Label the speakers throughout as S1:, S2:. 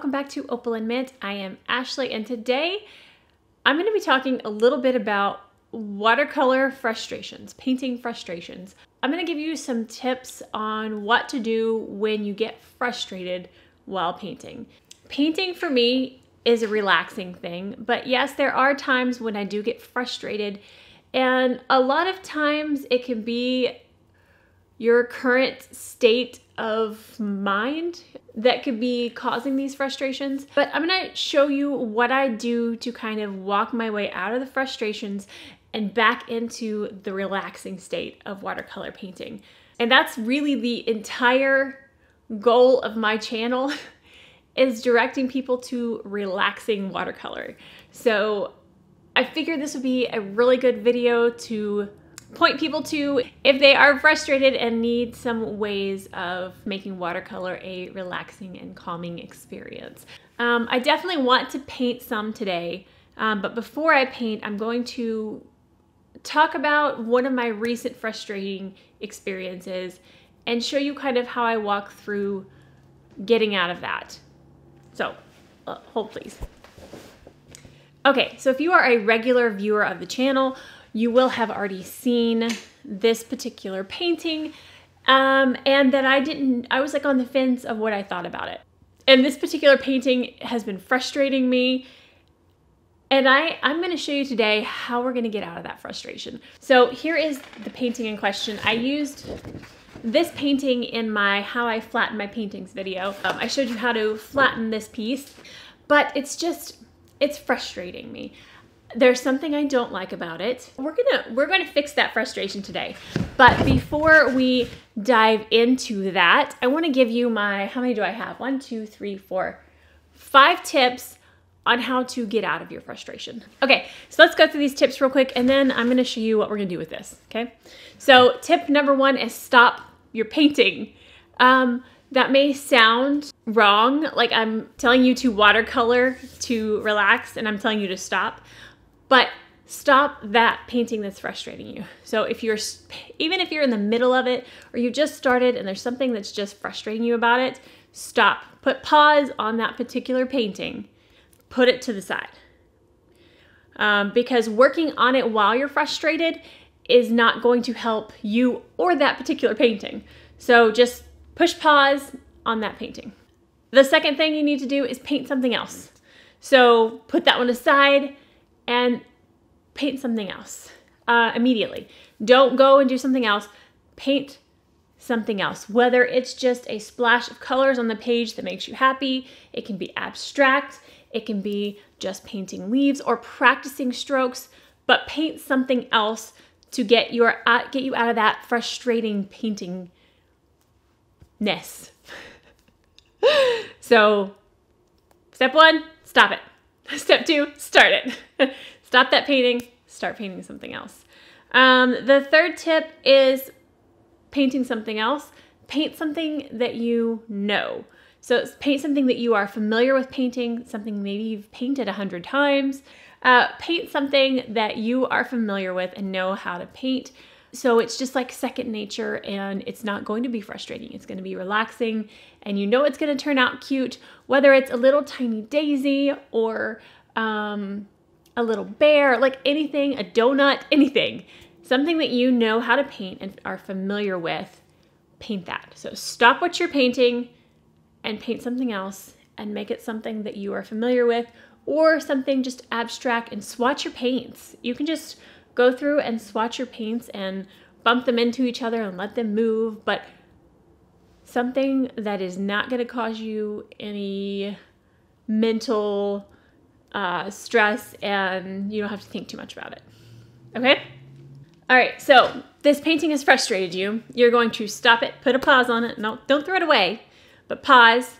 S1: welcome back to Opal and Mint. I am Ashley and today I'm going to be talking a little bit about watercolor frustrations, painting frustrations. I'm going to give you some tips on what to do when you get frustrated while painting. Painting for me is a relaxing thing, but yes, there are times when I do get frustrated and a lot of times it can be your current state of mind that could be causing these frustrations. But I'm gonna show you what I do to kind of walk my way out of the frustrations and back into the relaxing state of watercolor painting. And that's really the entire goal of my channel is directing people to relaxing watercolor. So I figured this would be a really good video to point people to if they are frustrated and need some ways of making watercolor a relaxing and calming experience. Um, I definitely want to paint some today, um, but before I paint, I'm going to talk about one of my recent frustrating experiences and show you kind of how I walk through getting out of that. So, uh, hold please. Okay, so if you are a regular viewer of the channel, you will have already seen this particular painting um, and that I didn't, I was like on the fence of what I thought about it. And this particular painting has been frustrating me. And I, I'm going to show you today how we're going to get out of that frustration. So here is the painting in question. I used this painting in my how I flatten my paintings video. Um, I showed you how to flatten this piece, but it's just, it's frustrating me there's something I don't like about it. We're gonna we're gonna fix that frustration today. But before we dive into that, I want to give you my how many do I have? One, two, three, four, five tips on how to get out of your frustration. Okay, so let's go through these tips real quick and then I'm gonna show you what we're gonna do with this. Okay, so tip number one is stop your painting. Um, that may sound wrong, like I'm telling you to watercolor to relax and I'm telling you to stop. But stop that painting that's frustrating you. So if you're even if you're in the middle of it or you just started and there's something that's just frustrating you about it, stop. Put pause on that particular painting. Put it to the side. Um, because working on it while you're frustrated is not going to help you or that particular painting. So just push pause on that painting. The second thing you need to do is paint something else. So put that one aside and paint something else uh, immediately. Don't go and do something else. Paint something else, whether it's just a splash of colors on the page that makes you happy, it can be abstract, it can be just painting leaves or practicing strokes, but paint something else to get your uh, get you out of that frustrating painting ness. so, step 1, stop it. Step 2, start it. Stop that painting, start painting something else. Um, the third tip is painting something else. Paint something that you know. So paint something that you are familiar with painting, something maybe you've painted a hundred times. Uh, paint something that you are familiar with and know how to paint. So it's just like second nature and it's not going to be frustrating. It's going to be relaxing and you know it's going to turn out cute, whether it's a little tiny daisy or um, a little bear, like anything, a donut, anything. Something that you know how to paint and are familiar with, paint that. So stop what you're painting and paint something else and make it something that you are familiar with or something just abstract and swatch your paints. You can just go through and swatch your paints and bump them into each other and let them move, but something that is not going to cause you any mental uh, stress and you don't have to think too much about it. Okay? All right, so this painting has frustrated you. You're going to stop it, put a pause on it. No, don't throw it away, but pause,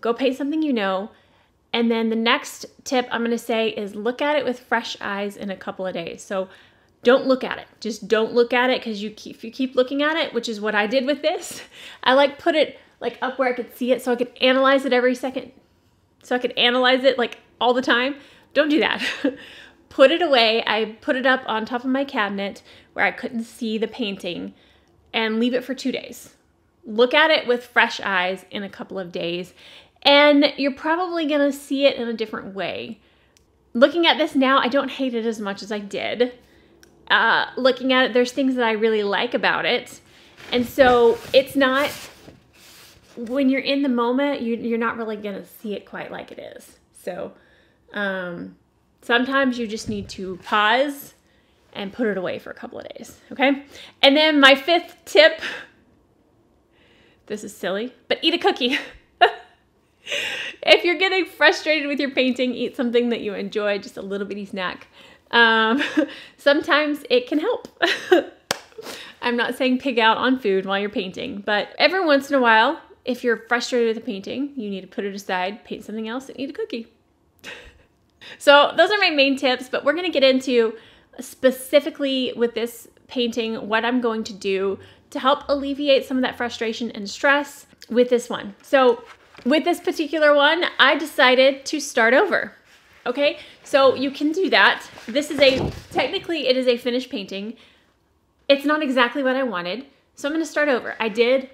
S1: go paint something you know. And then the next tip I'm gonna say is look at it with fresh eyes in a couple of days. So don't look at it. Just don't look at it because you keep, if you keep looking at it, which is what I did with this, I like put it like up where I could see it so I could analyze it every second. So I could analyze it like all the time. Don't do that. put it away. I put it up on top of my cabinet where I couldn't see the painting and leave it for two days. Look at it with fresh eyes in a couple of days. and you're probably gonna see it in a different way. Looking at this now, I don't hate it as much as I did. Uh, looking at it, there's things that I really like about it. And so it's not, when you're in the moment, you, you're not really gonna see it quite like it is. So um, sometimes you just need to pause and put it away for a couple of days, okay? And then my fifth tip, this is silly, but eat a cookie. if you're getting frustrated with your painting, eat something that you enjoy, just a little bitty snack. Um, sometimes it can help. I'm not saying pig out on food while you're painting, but every once in a while, if you're frustrated with a painting, you need to put it aside, paint something else, and eat a cookie. so those are my main tips, but we're gonna get into specifically with this painting what I'm going to do to help alleviate some of that frustration and stress with this one. So with this particular one, I decided to start over. Okay, so you can do that. This is a, technically it is a finished painting. It's not exactly what I wanted, so I'm gonna start over. I did,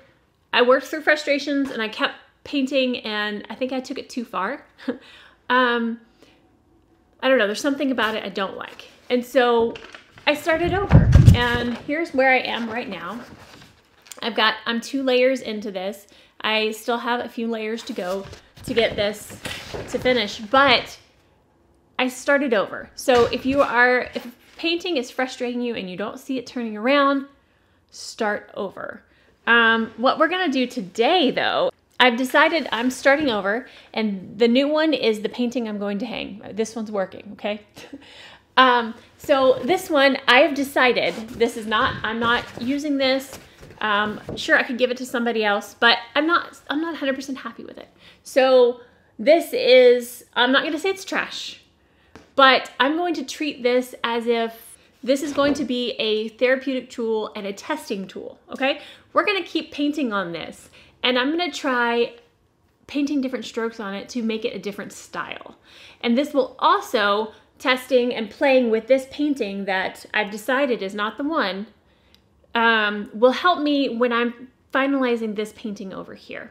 S1: I worked through frustrations and I kept painting and I think I took it too far. um, I don't know, there's something about it I don't like. And so I started over and here's where I am right now. I've got, I'm two layers into this. I still have a few layers to go to get this to finish, but I started over. So if you are, if painting is frustrating you and you don't see it turning around, start over. Um, what we're gonna do today though, I've decided I'm starting over and the new one is the painting I'm going to hang. This one's working, okay? Um, so this one, I have decided, this is not, I'm not using this. Um, sure, I could give it to somebody else, but I'm not, I'm not 100% happy with it. So this is, I'm not to say it's trash, but I'm going to treat this as if this is going to be a therapeutic tool and a testing tool, okay? We're going to keep painting on this, and I'm going to try painting different strokes on it to make it a different style. And this will also testing and playing with this painting that I've decided is not the one um, will help me when I'm finalizing this painting over here.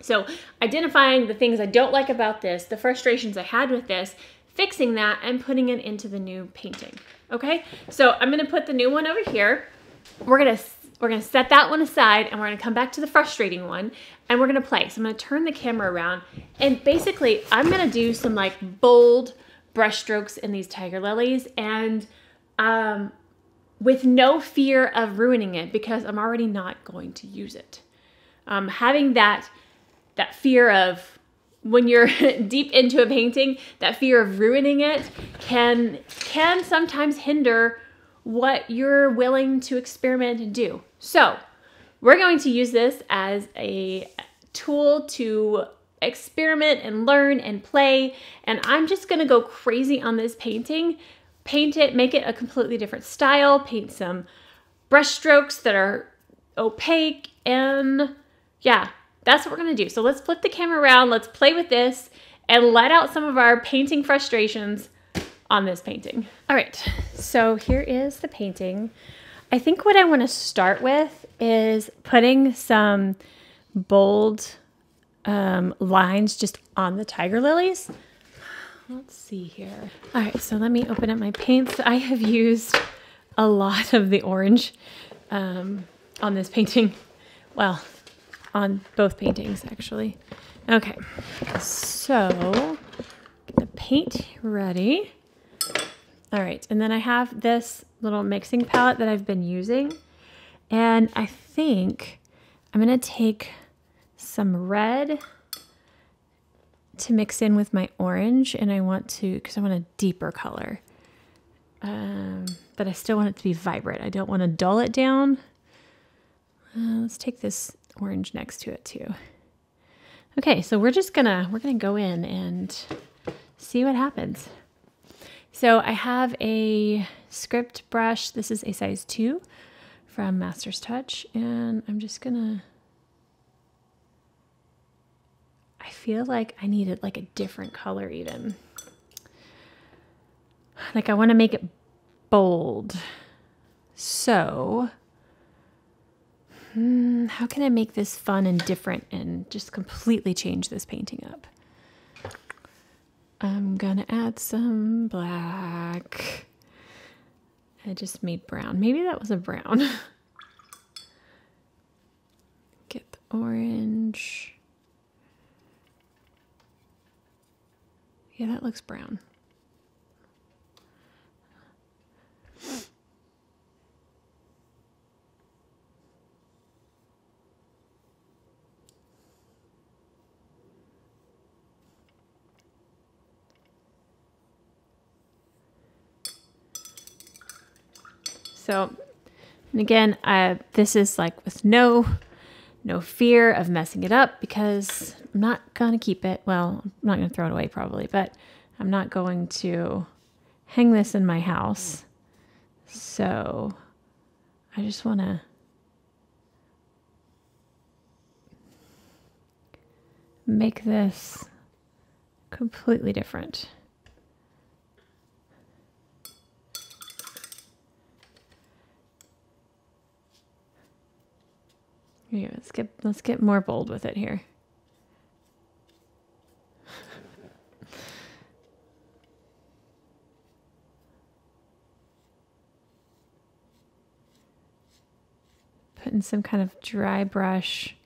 S1: So identifying the things I don't like about this, the frustrations I had with this, fixing that and putting it into the new painting. Okay, so I'm gonna put the new one over here. We're gonna we're gonna set that one aside and we're gonna come back to the frustrating one and we're gonna play. So I'm gonna turn the camera around and basically I'm gonna do some like bold brushstrokes in these tiger lilies and um, with no fear of ruining it because I'm already not going to use it. Um, having that that fear of when you're deep into a painting, that fear of ruining it can can sometimes hinder what you're willing to experiment and do. So, we're going to use this as a tool to experiment and learn and play. And I'm just gonna go crazy on this painting, paint it, make it a completely different style, paint some brush strokes that are opaque, and yeah, that's what we're gonna do. So let's flip the camera around, let's play with this, and let out some of our painting frustrations on this painting. All right, so here is the painting. I think what I wanna start with is putting some bold um, lines just on the tiger lilies. Let's see here. All right, so let me open up my paints. I have used a lot of the orange um, on this painting. Well, on both paintings, actually. Okay, so get the paint ready. All right, and then I have this little mixing palette that I've been using. And I think I'm gonna take some red to mix in with my orange and I want to, because I want a deeper color. Um, but I still want it to be vibrant. I don't want to dull it down. Uh, let's take this orange next to it too. Okay, so we're just gonna, we're gonna go in and see what happens. So I have a script brush. This is a size two from Master's Touch. And I'm just gonna I feel like I needed like a different color even. Like I want to make it bold. So, hmm, how can I make this fun and different and just completely change this painting up? I'm gonna add some black. I just made brown. Maybe that was a brown. Get the orange. Yeah, that looks brown. So, and again, I, this is like with no no fear of messing it up because I'm not going to keep it. Well, I'm not going to throw it away probably, but I'm not going to hang this in my house. So I just want to make this completely different. Here, let's get let's get more bold with it here. Putting some kind of dry brush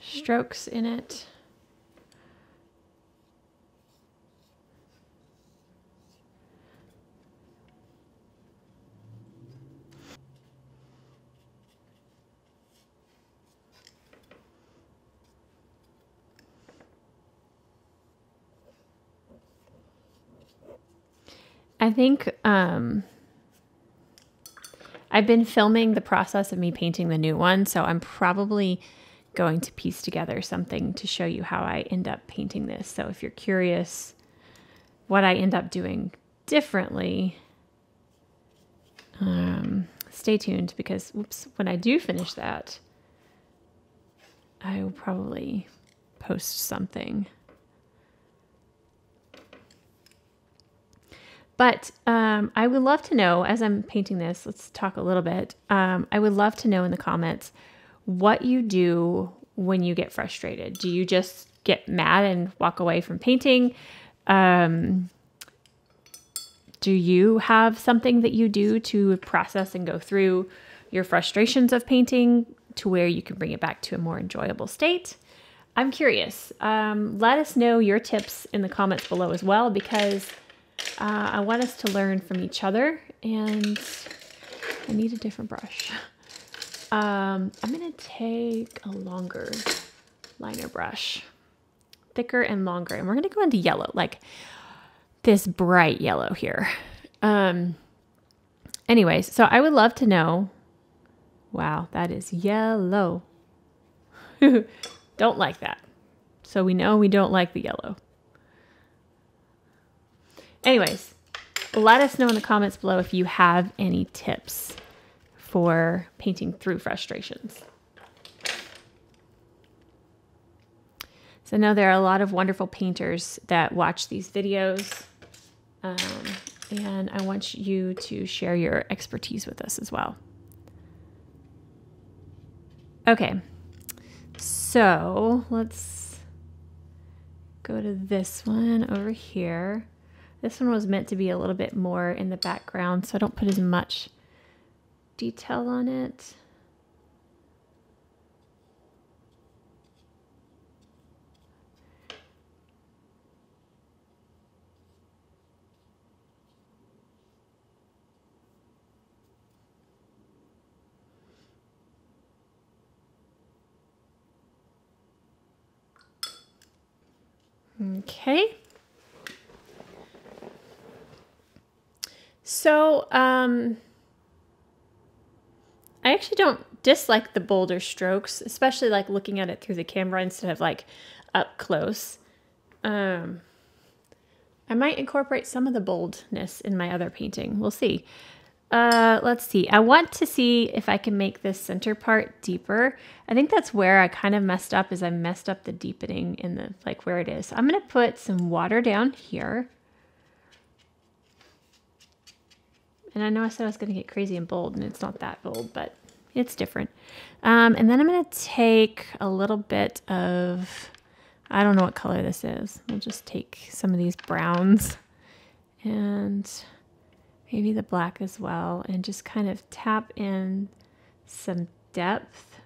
S1: strokes in it. Think um, I've been filming the process of me painting the new one, so I'm probably going to piece together something to show you how I end up painting this. So if you're curious what I end up doing differently, um, stay tuned because whoops, when I do finish that, I will probably post something. But um, I would love to know, as I'm painting this, let's talk a little bit. Um, I would love to know in the comments what you do when you get frustrated. Do you just get mad and walk away from painting? Um, do you have something that you do to process and go through your frustrations of painting to where you can bring it back to a more enjoyable state? I'm curious. Um, let us know your tips in the comments below as well because uh, I want us to learn from each other, and I need a different brush. Um, I'm to take a longer liner brush, thicker and longer, and we're to go into yellow, like this bright yellow here. Um, anyways, so I would love to know. Wow, that is yellow. don't like that. So we know we don't like the yellow. Anyways, let us know in the comments below if you have any tips for painting through frustrations. So I know there are a lot of wonderful painters that watch these videos. Um, and I want you to share your expertise with us as well. Okay, so let's go to this one over here. This one was meant to be a little bit more in the background, so I don't put as much detail on it. Okay. So, um, I actually don't dislike the bolder strokes, especially like looking at it through the camera instead of like up close. Um, I might incorporate some of the boldness in my other painting. We'll see. Uh, let's see. I want to see if I can make this center part deeper. I think that's where I kind of messed up is I messed up the deepening in the, like where it is. So I'm going to put some water down here. And I know I said I was going to get crazy and bold, and it's not that bold, but It's different. Um, and then I'm going to take a little bit of, I don't know what color this is. We'll just take some of these browns and maybe the black as well and just kind of tap in some depth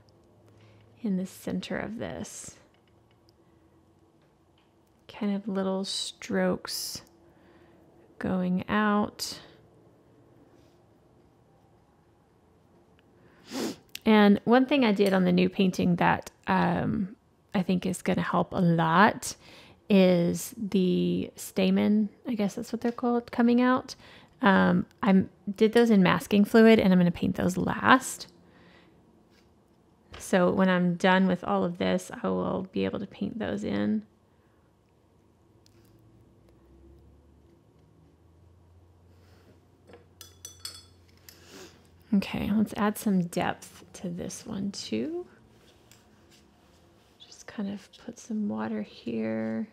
S1: in the center of this. Kind of little strokes going out. And one thing I did on the new painting that um, I think is going to help a lot is the stamen. I guess that's what they're called coming out. Um, I did those in masking fluid and I'm going to paint those last. So when I'm done with all of this, I will be able to paint those in. Okay, let's add some depth to this one too. Just kind of put some water here.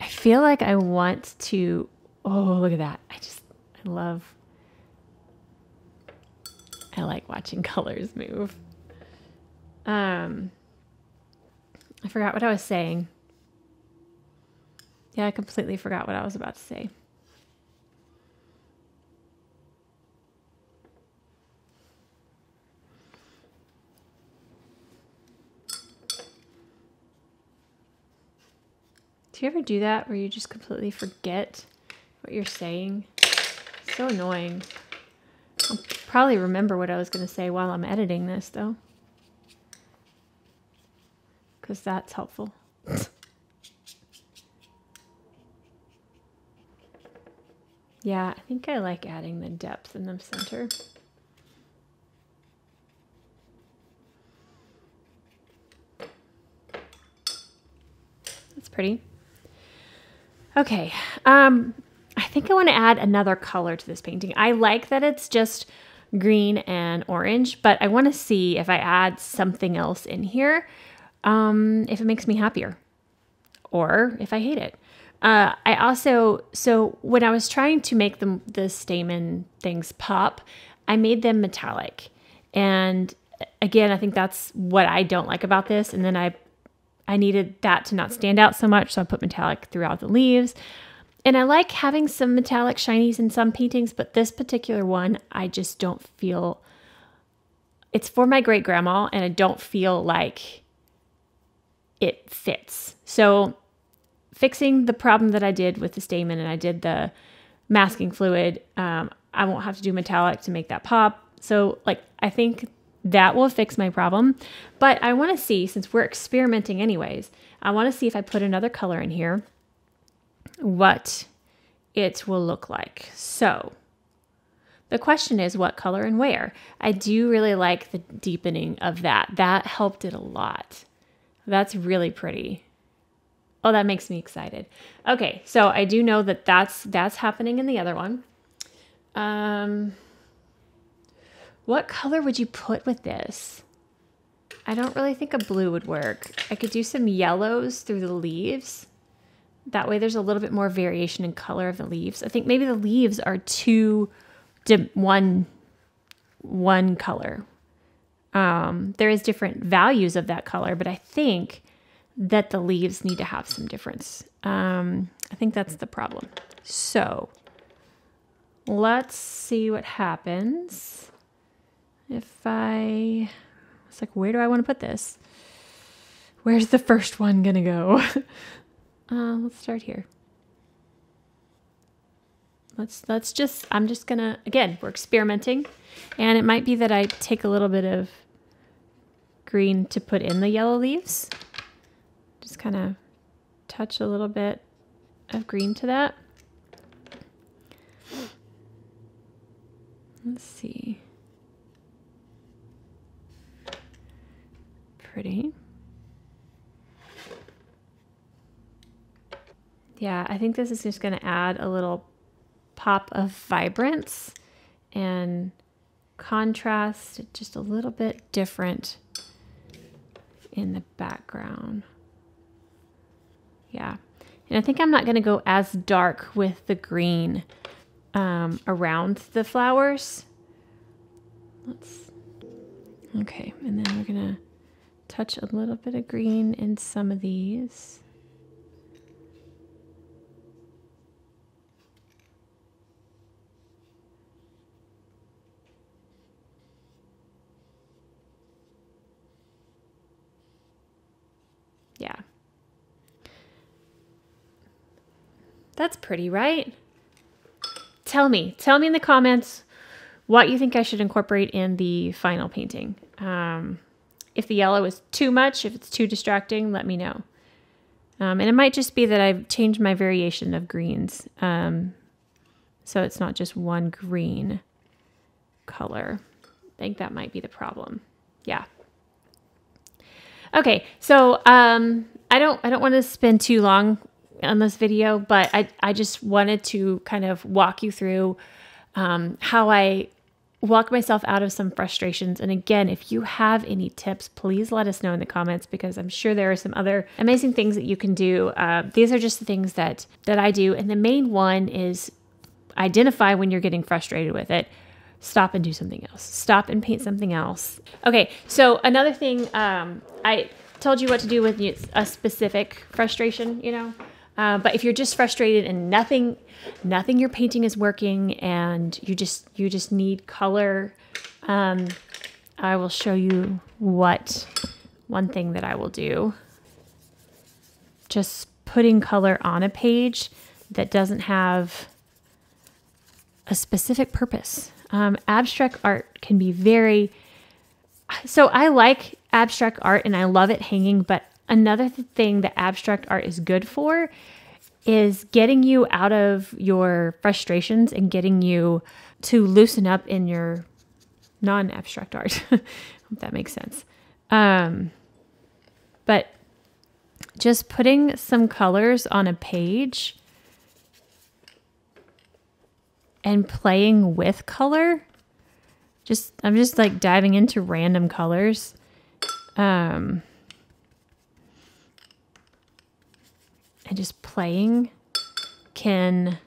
S1: I feel like I want to, oh, look at that. I just, I love, I like watching colors move. Um, I forgot what I was saying. Yeah, I completely forgot what I was about to say. Do you ever do that where you just completely forget what you're saying? So annoying. I'll probably remember what I was going to say while I'm editing this, though. Because that's helpful. yeah, I think I like adding the depth in the center. That's pretty. Okay. Um, I think I want to add another color to this painting. I like that it's just green and orange, but I want to see if I add something else in here, um, if it makes me happier or if I hate it. Uh, I also, so when I was trying to make the, the stamen things pop, I made them metallic. And again, I think that's what I don't like about this. And then I I needed that to not stand out so much, so I put metallic throughout the leaves. And I like having some metallic shinies in some paintings, but this particular one, I just don't feel it's for my great grandma, and I don't feel like it fits. So, fixing the problem that I did with the stamen and I did the masking fluid, um, I won't have to do metallic to make that pop. So, like, I think that will fix my problem. But I want to see, since we're experimenting anyways, I want to see if I put another color in here, what it will look like. So the question is what color and where? I do really like the deepening of that. That helped it a lot. That's really pretty. Oh, that makes me excited. Okay, so I do know that that's that's happening in the other one. Um, what color would you put with this? I don't really think a blue would work. I could do some yellows through the leaves. That way there's a little bit more variation in color of the leaves. I think maybe the leaves are too one one color. Um, there is different values of that color, but I think that the leaves need to have some difference. Um, I think that's the problem. So let's see what happens if I, it's like, where do I want to put this? Where's the first one gonna go? uh, let's start here. Let's let's just I'm just gonna again we're experimenting, and it might be that I take a little bit of green to put in the yellow leaves. Just kind of touch a little bit of green to that. Let's see. Pretty. Yeah, I think this is just going to add a little pop of vibrance and contrast, just a little bit different in the background. Yeah. And I think I'm not going to go as dark with the green um, around the flowers. let's, okay, and then we're gonna touch a little bit of green in some of these. Yeah. That's pretty, right? Tell me, tell me in the comments what you think I should incorporate in the final painting. Um, if the yellow is too much, if it's too distracting, let me know. Um, and it might just be that I've changed my variation of greens. Um, so it's not just one green color. I think that might be the problem. Yeah. Okay, so um, I don't I don't want to spend too long on this video, but I I just wanted to kind of walk you through um, how I walk myself out of some frustrations. And again, if you have any tips, please let us know in the comments because I'm sure there are some other amazing things that you can do. Uh, these are just the things that that I do, and the main one is identify when you're getting frustrated with it stop and do something else. Stop and paint something else. Okay, so another thing, um, I told you what to do with a specific frustration, you know, uh, but if you're just frustrated and nothing, nothing you're painting is working, and you just you just need color, um, I will show you what one thing that I will do. Just putting color on a page that doesn't have a specific purpose. Um, abstract art can be very. So I like abstract art and I love it hanging, but another th- thing that abstract art is good for is getting you out of your frustrations and getting you to loosen up in your non abstract art. Hope that makes sense. Um, but just putting some colors on a page and playing with color. Just I'm just like diving into random colors. Um and just playing can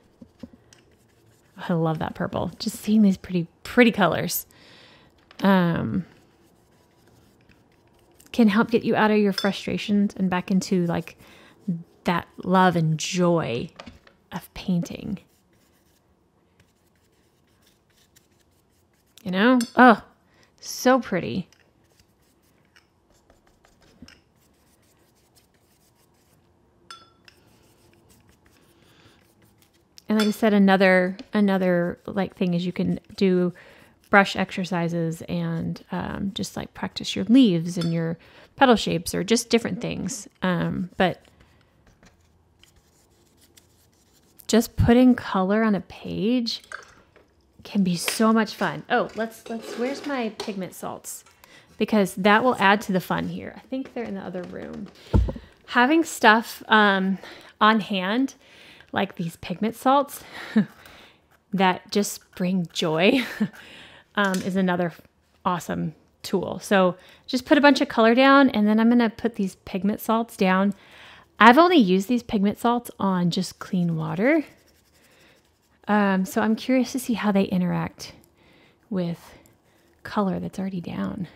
S1: I love that purple. Just seeing these pretty pretty colors. Um can help get you out of your frustrations and back into like that love and joy of painting. You know? Oh, so pretty. And like I said, another another like thing is you can do brush exercises and um, just like practice your leaves and your petal shapes or just different things. Um, but just putting color on a page can be so much fun. Oh, let's let's where's my pigment salts? Because that will add to the fun here. I think they're in the other room. Having stuff um, on hand, like these pigment salts, that just bring joy, um, is another awesome tool. So just put a bunch of color down, and then I'm gonna put these pigment salts down. I've only used these pigment salts on just clean water um, so I'm curious to see how they interact with color that's already down.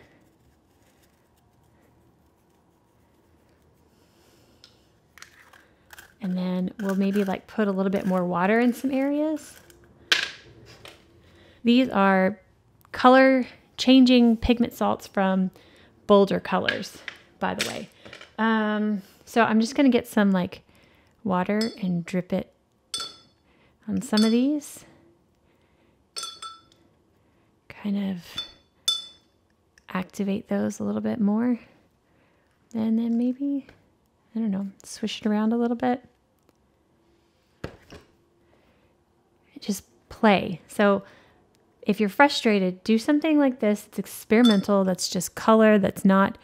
S1: And then we'll maybe like put a little bit more water in some areas. These are color changing pigment salts from Boulder Colors, by the way. Um, so I'm just to get some like water and drip it on some of these. Kind of activate those a little bit more. And then maybe, I don't know, swish it around a little bit. Just play. So if you're frustrated, do something like this. It's experimental, that's just color, that's not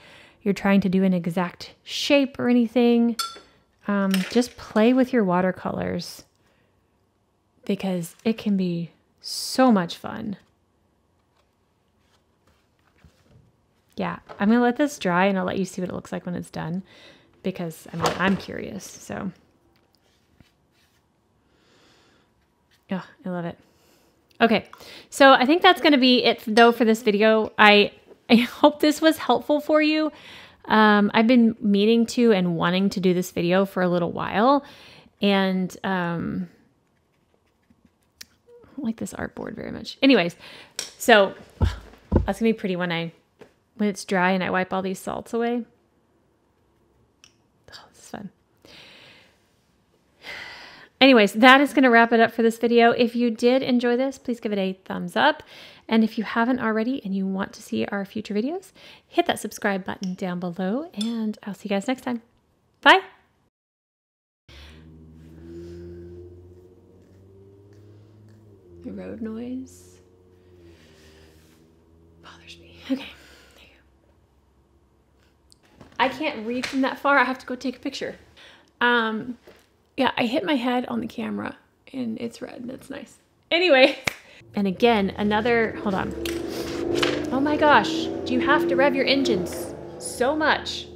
S1: you're trying to do an exact shape or anything. Um, just play with your watercolors because it can be so much fun. Yeah, I'm going to let this dry and I'll let you see what it looks like when it's done because I mean, I'm curious. So, yeah, I love it. Okay, so I think that's going to be it though for this video. I I hope this was helpful for you. Um, I've been meaning to and wanting to do this video for a little while, and um, like this artboard very much. Anyways, so that's gonna be pretty when I when it's dry and I wipe all these salts away. Oh, this is fun. Anyways, that is going to wrap it up for this video. If you did enjoy this, please give it a thumbs up. And if you haven't already and you want to see our future videos, hit that subscribe button down below and I'll see you guys next time. Bye. The road noise bothers me. Okay. Thank you. I can't read from that far. I have to go take a picture. Um, yeah, I hit my head on the camera and it's red. That's nice. Anyway, and again, another, hold on. Oh my gosh, do you have to rev your engines so much?